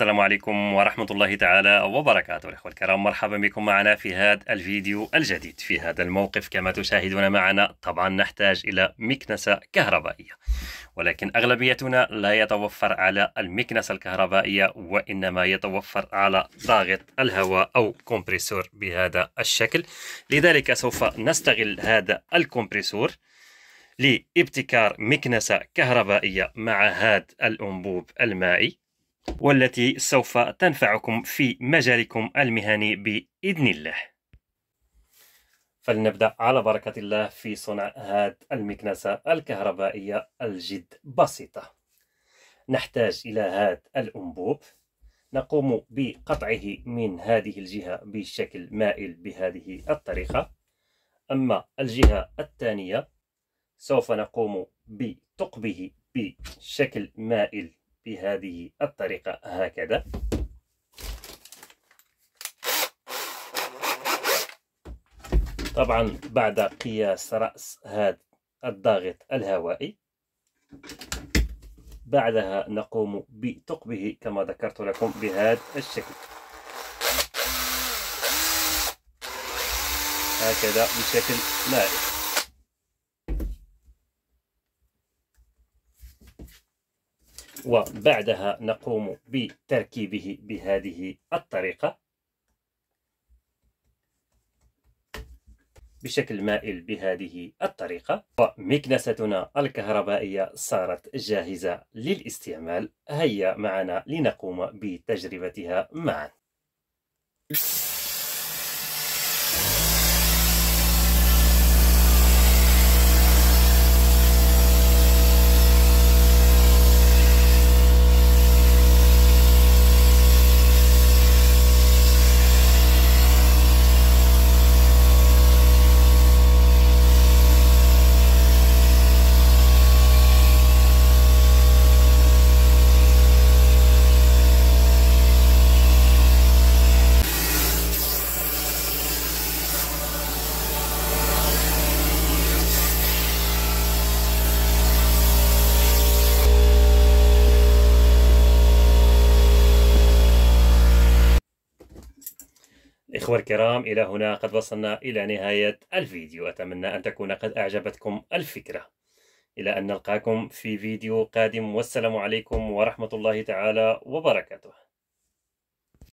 السلام عليكم ورحمة الله تعالى وبركاته. الأخوة الكرام مرحبا بكم معنا في هذا الفيديو الجديد في هذا الموقف كما تشاهدون معنا. طبعا نحتاج إلى مكنسة كهربائية ولكن أغلبيتنا لا يتوفر على المكنسة الكهربائية وإنما يتوفر على ضاغط الهواء أو compresseur بهذا الشكل. لذلك سوف نستغل هذا ال compresseur لابتكار مكنسة كهربائية مع هذا الأنبوب المائي. والتي سوف تنفعكم في مجالكم المهني بإذن الله. فلنبدأ على بركة الله في صنع هذه المكنسة الكهربائية الجد بسيطة. نحتاج إلى هذا الأنبوب. نقوم بقطعه من هذه الجهة بشكل مائل بهذه الطريقة. أما الجهة الثانية سوف نقوم بثقبه بشكل مائل بهذه الطريقة. هكذا. طبعا بعد قياس رأس هذا الضاغط الهوائي بعدها نقوم بثقبه كما ذكرت لكم بهذا الشكل. هكذا بشكل مائل وبعدها نقوم بتركيبه بهذه الطريقة. بشكل مائل بهذه الطريقة. ومكنستنا الكهربائية صارت جاهزة للاستعمال. هيا معنا لنقوم بتجربتها معا. إخوة الكرام إلى هنا قد وصلنا إلى نهاية الفيديو. أتمنى أن تكون قد أعجبتكم الفكرة. إلى أن نلقاكم في فيديو قادم والسلام عليكم ورحمة الله تعالى وبركاته.